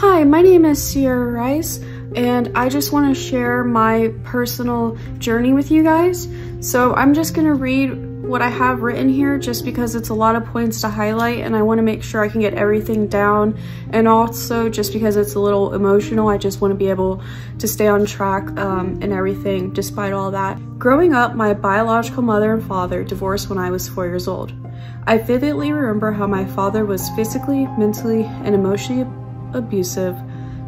Hi, my name is Sierra Rice, and I just want to share my personal journey with you guys. So I'm just going to read what I have written here just because it's a lot of points to highlight and I want to make sure I can get everything down and also just because it's a little emotional I just want to be able to stay on track um, and everything despite all that. Growing up my biological mother and father divorced when I was four years old. I vividly remember how my father was physically, mentally, and emotionally abusive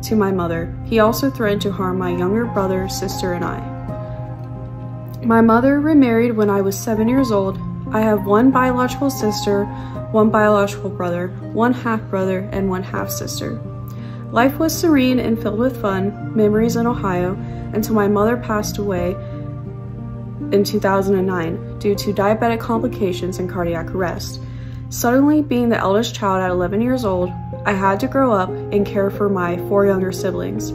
to my mother. He also threatened to harm my younger brother, sister, and I. My mother remarried when I was seven years old. I have one biological sister, one biological brother, one half brother, and one half sister. Life was serene and filled with fun, memories in Ohio, until my mother passed away in 2009 due to diabetic complications and cardiac arrest. Suddenly, being the eldest child at 11 years old, I had to grow up and care for my four younger siblings.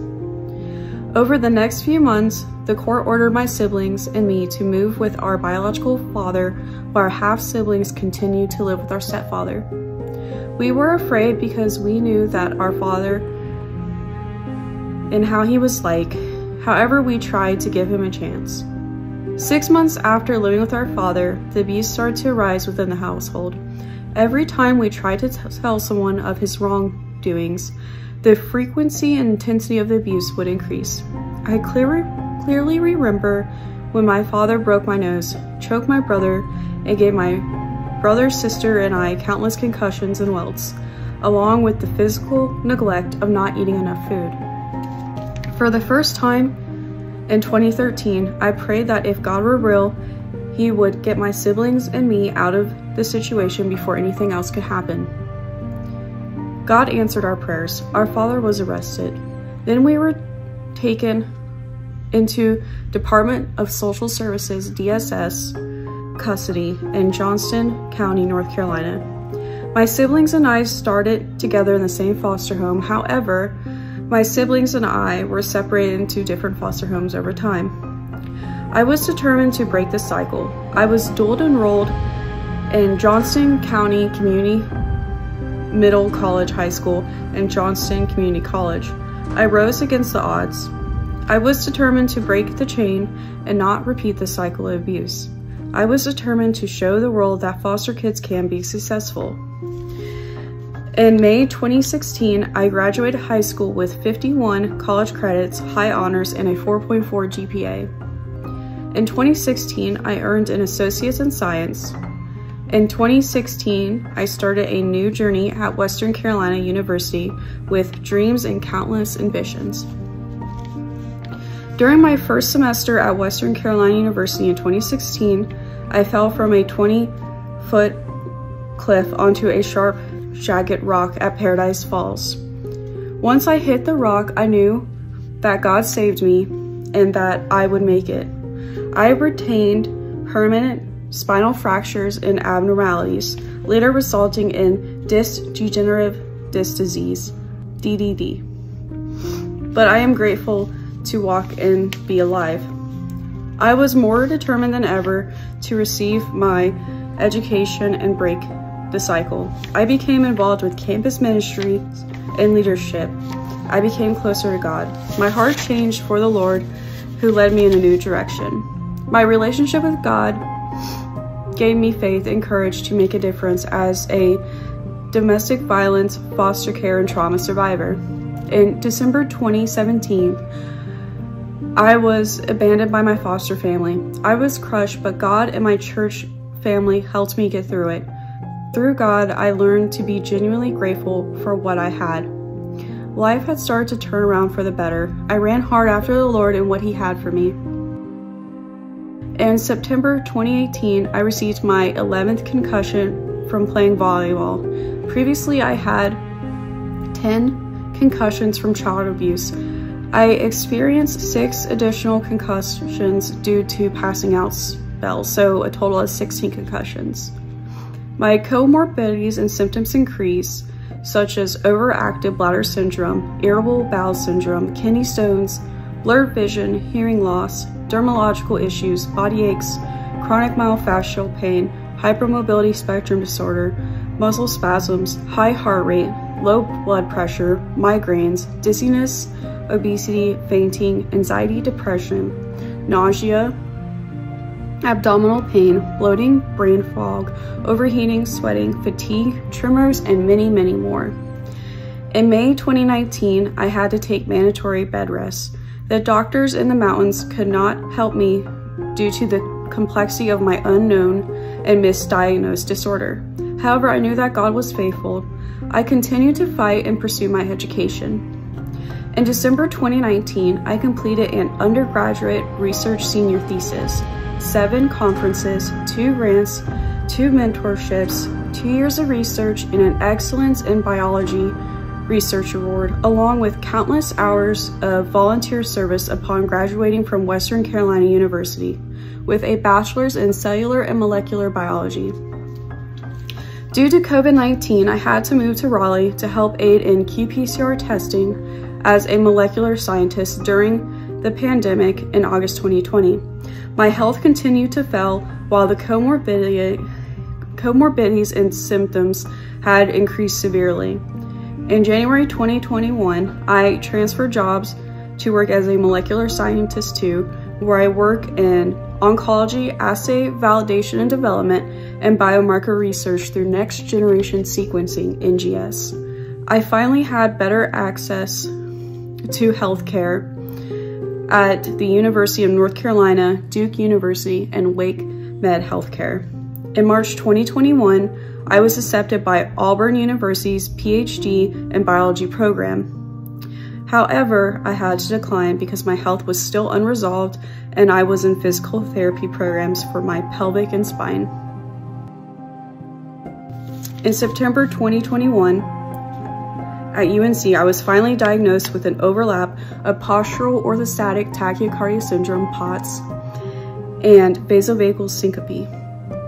Over the next few months, the court ordered my siblings and me to move with our biological father while our half-siblings continued to live with our stepfather. We were afraid because we knew that our father and how he was like, however we tried to give him a chance. Six months after living with our father, the abuse started to arise within the household. Every time we tried to tell someone of his wrongdoings, the frequency and intensity of the abuse would increase. I clearly, clearly remember when my father broke my nose, choked my brother, and gave my brother, sister, and I countless concussions and welts, along with the physical neglect of not eating enough food. For the first time in 2013, I prayed that if God were real, he would get my siblings and me out of the situation before anything else could happen. God answered our prayers. Our father was arrested. Then we were taken into Department of Social Services DSS custody in Johnston County, North Carolina. My siblings and I started together in the same foster home. However, my siblings and I were separated into different foster homes over time. I was determined to break the cycle. I was dual enrolled in Johnston County Community Middle College High School and Johnston Community College. I rose against the odds. I was determined to break the chain and not repeat the cycle of abuse. I was determined to show the world that foster kids can be successful. In May 2016, I graduated high school with 51 college credits, high honors, and a 4.4 GPA. In 2016, I earned an Associate's in Science, in 2016, I started a new journey at Western Carolina University with dreams and countless ambitions. During my first semester at Western Carolina University in 2016, I fell from a 20-foot cliff onto a sharp, jagged rock at Paradise Falls. Once I hit the rock, I knew that God saved me and that I would make it. I retained permanent spinal fractures and abnormalities, later resulting in disc degenerative disc disease, DDD. But I am grateful to walk and be alive. I was more determined than ever to receive my education and break the cycle. I became involved with campus ministry and leadership. I became closer to God. My heart changed for the Lord who led me in a new direction. My relationship with God gave me faith and courage to make a difference as a domestic violence, foster care, and trauma survivor. In December 2017, I was abandoned by my foster family. I was crushed, but God and my church family helped me get through it. Through God, I learned to be genuinely grateful for what I had. Life had started to turn around for the better. I ran hard after the Lord and what He had for me. In September 2018, I received my 11th concussion from playing volleyball. Previously, I had 10 concussions from child abuse. I experienced six additional concussions due to passing out spells, so a total of 16 concussions. My comorbidities and symptoms increase, such as overactive bladder syndrome, irritable bowel syndrome, kidney stones, blurred vision, hearing loss, dermatological issues, body aches, chronic myofascial pain, hypermobility spectrum disorder, muscle spasms, high heart rate, low blood pressure, migraines, dizziness, obesity, fainting, anxiety, depression, nausea, abdominal pain, bloating, brain fog, overheating, sweating, fatigue, tremors, and many, many more. In May 2019, I had to take mandatory bed rest. The doctors in the mountains could not help me due to the complexity of my unknown and misdiagnosed disorder. However, I knew that God was faithful. I continued to fight and pursue my education. In December 2019, I completed an undergraduate research senior thesis, seven conferences, two grants, two mentorships, two years of research, and an Excellence in Biology Research Award, along with countless hours of volunteer service upon graduating from Western Carolina University with a bachelor's in cellular and molecular biology. Due to COVID-19, I had to move to Raleigh to help aid in qPCR testing as a molecular scientist during the pandemic in August 2020. My health continued to fail while the comorbidities and symptoms had increased severely. In January 2021, I transferred jobs to work as a molecular scientist too, where I work in oncology, assay validation and development, and biomarker research through next generation sequencing, NGS. I finally had better access to healthcare at the University of North Carolina, Duke University, and Wake Med Healthcare. In March 2021, I was accepted by Auburn University's PhD in biology program. However, I had to decline because my health was still unresolved and I was in physical therapy programs for my pelvic and spine. In September 2021, at UNC, I was finally diagnosed with an overlap of postural orthostatic tachycardia syndrome, POTS, and vasovagal syncope.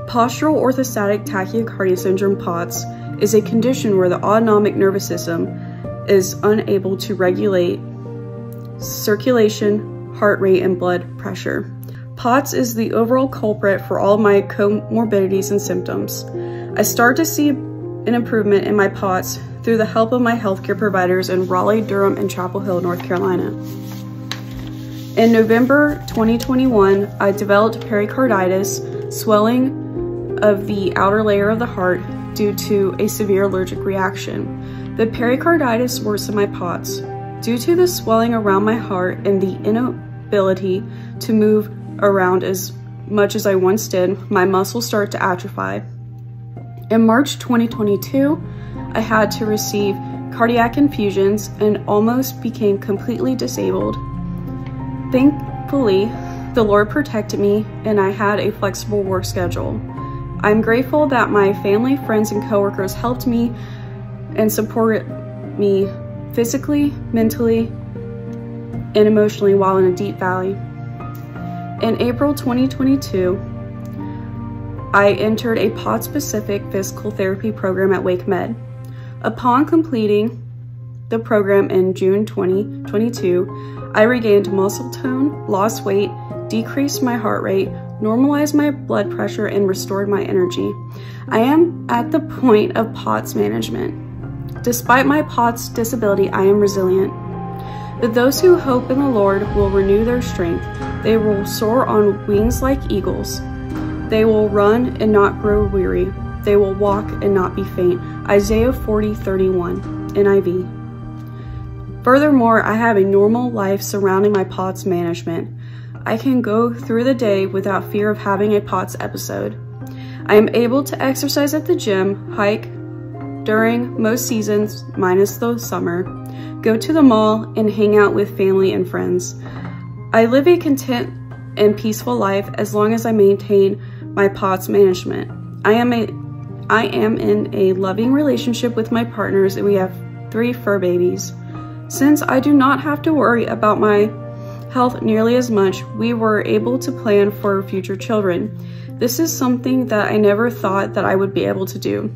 Postural orthostatic tachycardia syndrome POTS is a condition where the autonomic nervous system is unable to regulate circulation, heart rate, and blood pressure. POTS is the overall culprit for all my comorbidities and symptoms. I start to see an improvement in my POTS through the help of my healthcare providers in Raleigh, Durham, and Chapel Hill, North Carolina. In November 2021, I developed pericarditis, swelling of the outer layer of the heart due to a severe allergic reaction. The pericarditis worsened my POTS. Due to the swelling around my heart and the inability to move around as much as I once did, my muscles start to atrophy. In March 2022, I had to receive cardiac infusions and almost became completely disabled. Thankfully, the Lord protected me and I had a flexible work schedule. I'm grateful that my family, friends, and coworkers helped me and supported me physically, mentally, and emotionally while in a deep valley. In April 2022, I entered a POTS-specific physical therapy program at Wake Med. Upon completing the program in June 2022, I regained muscle tone, lost weight, decreased my heart rate, normalized my blood pressure, and restored my energy. I am at the point of POTS management. Despite my POTS disability, I am resilient. But those who hope in the Lord will renew their strength. They will soar on wings like eagles. They will run and not grow weary. They will walk and not be faint. Isaiah 40, 31, NIV. Furthermore, I have a normal life surrounding my POTS management. I can go through the day without fear of having a POTS episode. I am able to exercise at the gym, hike during most seasons, minus the summer, go to the mall, and hang out with family and friends. I live a content and peaceful life as long as I maintain my POTS management. I am a I am in a loving relationship with my partners and we have three fur babies. Since I do not have to worry about my health nearly as much, we were able to plan for future children. This is something that I never thought that I would be able to do.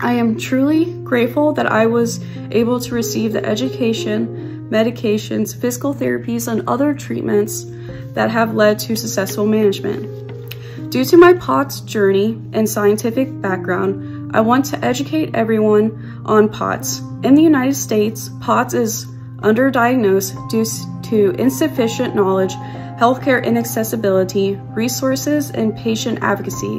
I am truly grateful that I was able to receive the education, medications, physical therapies, and other treatments that have led to successful management. Due to my POTS journey and scientific background, I want to educate everyone on POTS. In the United States, POTS is underdiagnosed due to insufficient knowledge, healthcare inaccessibility, resources, and patient advocacy.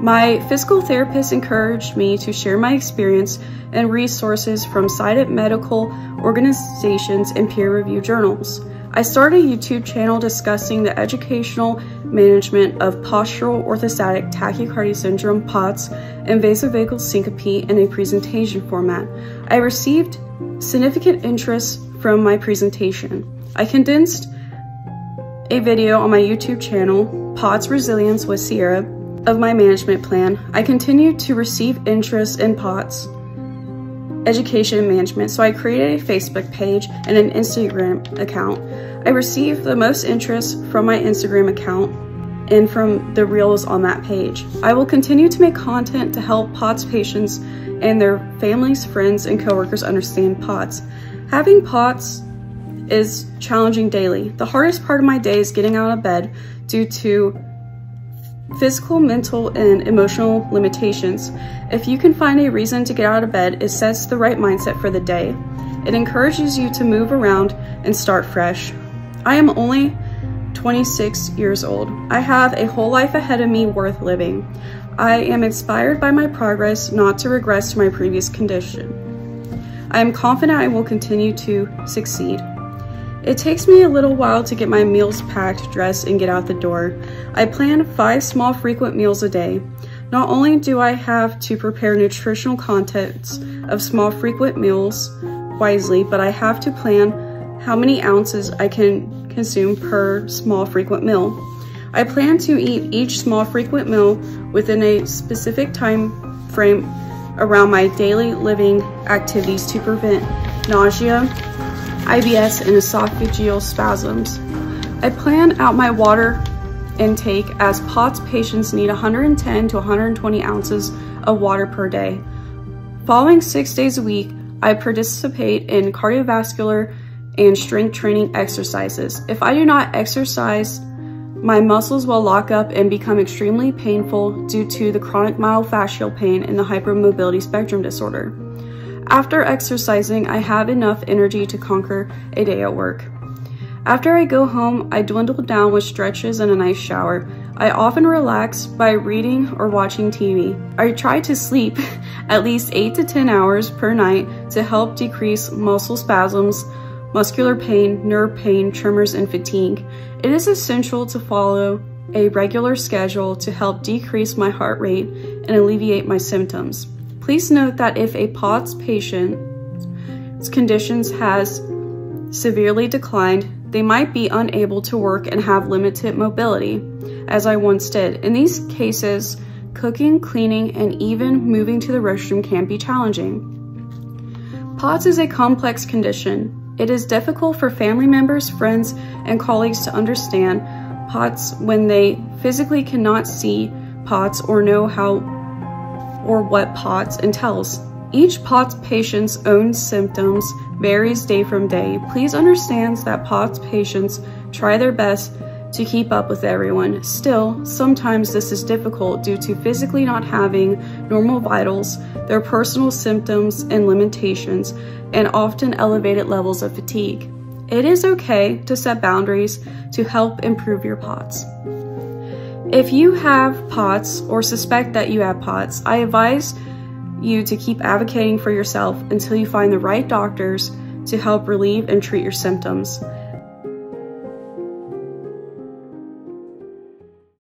My physical therapist encouraged me to share my experience and resources from cited medical organizations and peer-reviewed journals. I started a YouTube channel discussing the educational management of postural orthostatic tachycardia syndrome, POTS, and vasovagal syncope in a presentation format. I received significant interest from my presentation. I condensed a video on my YouTube channel, POTS Resilience with Sierra, of my management plan. I continued to receive interest in POTS education and management, so I created a Facebook page and an Instagram account. I received the most interest from my Instagram account and from the reels on that page. I will continue to make content to help POTS patients and their families, friends, and coworkers understand POTS. Having POTS is challenging daily. The hardest part of my day is getting out of bed due to physical, mental, and emotional limitations. If you can find a reason to get out of bed, it sets the right mindset for the day. It encourages you to move around and start fresh. I am only 26 years old. I have a whole life ahead of me worth living. I am inspired by my progress not to regress to my previous condition. I am confident I will continue to succeed. It takes me a little while to get my meals packed, dressed, and get out the door. I plan five small frequent meals a day. Not only do I have to prepare nutritional contents of small frequent meals wisely, but I have to plan how many ounces I can consume per small frequent meal. I plan to eat each small frequent meal within a specific time frame around my daily living activities to prevent nausea, IBS, and esophageal spasms. I plan out my water intake as POTS patients need 110 to 120 ounces of water per day. Following six days a week, I participate in cardiovascular and strength training exercises. If I do not exercise, my muscles will lock up and become extremely painful due to the chronic myofascial pain and the hypermobility spectrum disorder. After exercising, I have enough energy to conquer a day at work. After I go home, I dwindle down with stretches and a nice shower. I often relax by reading or watching TV. I try to sleep at least 8 to 10 hours per night to help decrease muscle spasms, muscular pain, nerve pain, tremors, and fatigue. It is essential to follow a regular schedule to help decrease my heart rate and alleviate my symptoms. Please note that if a POTS patient's conditions has severely declined, they might be unable to work and have limited mobility, as I once did. In these cases, cooking, cleaning, and even moving to the restroom can be challenging. POTS is a complex condition. It is difficult for family members, friends, and colleagues to understand POTS when they physically cannot see POTS or know how or what POTS entails. Each POTS patient's own symptoms varies day from day. Please understand that POTS patients try their best to keep up with everyone. Still, sometimes this is difficult due to physically not having normal vitals, their personal symptoms and limitations, and often elevated levels of fatigue. It is okay to set boundaries to help improve your POTS. If you have POTS or suspect that you have POTS, I advise you to keep advocating for yourself until you find the right doctors to help relieve and treat your symptoms.